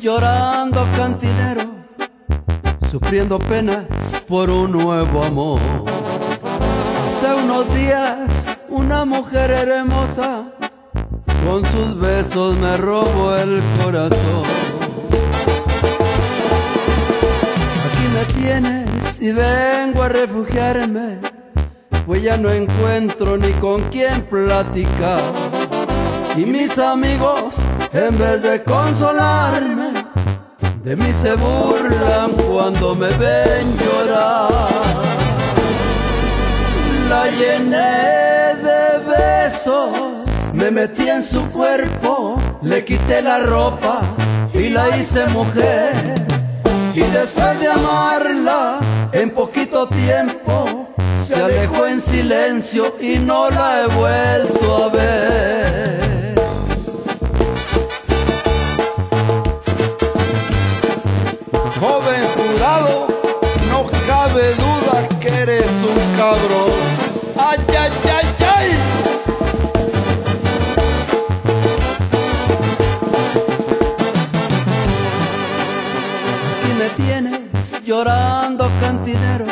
llorando cantinero, sufriendo penas por un nuevo amor. Hace unos días una mujer hermosa con sus besos me robó el corazón. Aquí me tienes y vengo a refugiarme, pues ya no encuentro ni con quién platicar. Y mis amigos, en vez de consolarme, de mí se burlan cuando me ven llorar. La llené de besos, me metí en su cuerpo, le quité la ropa y la hice mujer. Y después de amarla, en poquito tiempo, se alejó en silencio y no la he vuelto a ver. Llorando cantinero,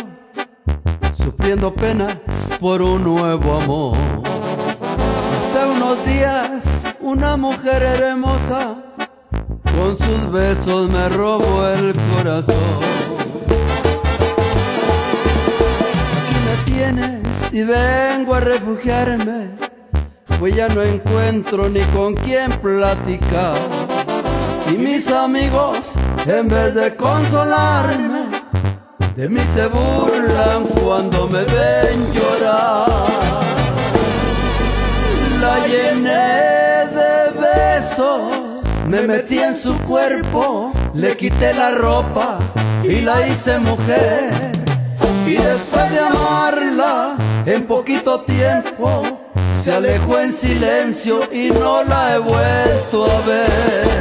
sufriendo penas por un nuevo amor. Hace unos días una mujer hermosa con sus besos me robó el corazón. Aquí me tienes y vengo a refugiarme, pues ya no encuentro ni con quién platicar. Y mis amigos, en vez de consolarme, de mí se burlan cuando me ven llorar. La llené de besos me metí en su cuerpo, le quité la ropa y la hice mujer. Y después de amarla, en poquito tiempo, se alejó en silencio y no la he vuelto a ver.